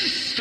This